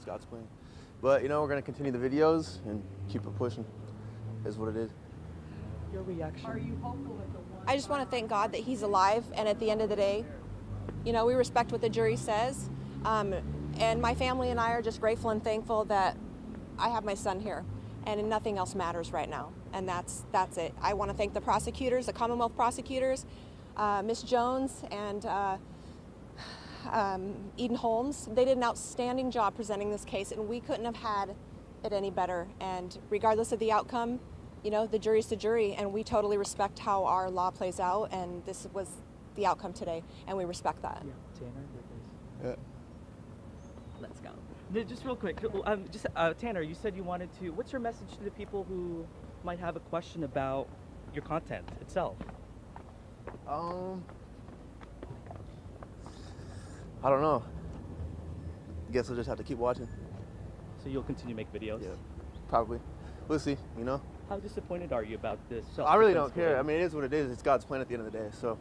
It's God's plan. But you know, we're gonna continue the videos and keep it pushing. Is what it is. Your reaction? Are you hopeful that the one? I just want to thank God that he's alive, and at the end of the day, you know, we respect what the jury says. Um, and my family and I are just grateful and thankful that I have my son here, and nothing else matters right now. And that's that's it. I want to thank the prosecutors, the Commonwealth prosecutors, uh, Miss Jones, and. Uh, um, Eden Holmes. They did an outstanding job presenting this case, and we couldn't have had it any better. And regardless of the outcome, you know, the jury's the jury, and we totally respect how our law plays out. And this was the outcome today, and we respect that. Yeah, Tanner. your Let's go. No, Just real quick, um, just uh, Tanner, you said you wanted to. What's your message to the people who might have a question about your content itself? Um, I don't know. Guess we'll just have to keep watching. So you'll continue to make videos. Yeah, probably. We'll see. You know, How disappointed are you about this? I really don't self-defense care. I mean, it is what it is. It's God's plan at the end of the day. So,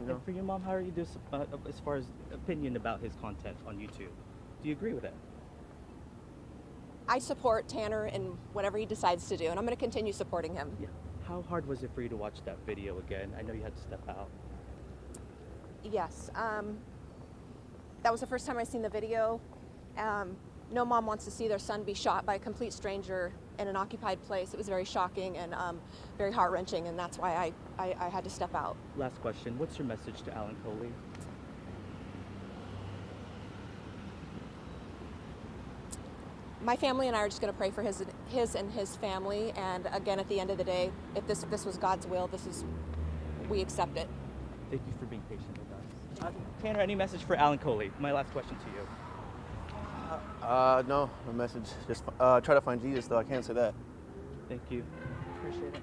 you know, And for your mom, how are you dis- uh, as far as opinion about his content on YouTube? Do you agree with it? I support Tanner in whatever he decides to do, and I'm going to continue supporting him. Yeah. How hard was it for you to watch that video again? I know you had to step out. Yes. Um, that was the first time I seen the video. Um, no mom wants to see their son be shot by a complete stranger in an occupied place. It was very shocking and um, very heart wrenching, and that's why I, I, I had to step out. Last question. What's your message to Alan Colie? My family and I are just going to pray for his, his and his family. And again, at the end of the day, if this, if this was God's will, this is, we accept it. Thank you for being patient with us. Uh, Tanner, any message for Alan Colie? My last question to you. uh, no, no message. Just uh, try to find Jesus, though. I can't say that. Thank you. Appreciate it.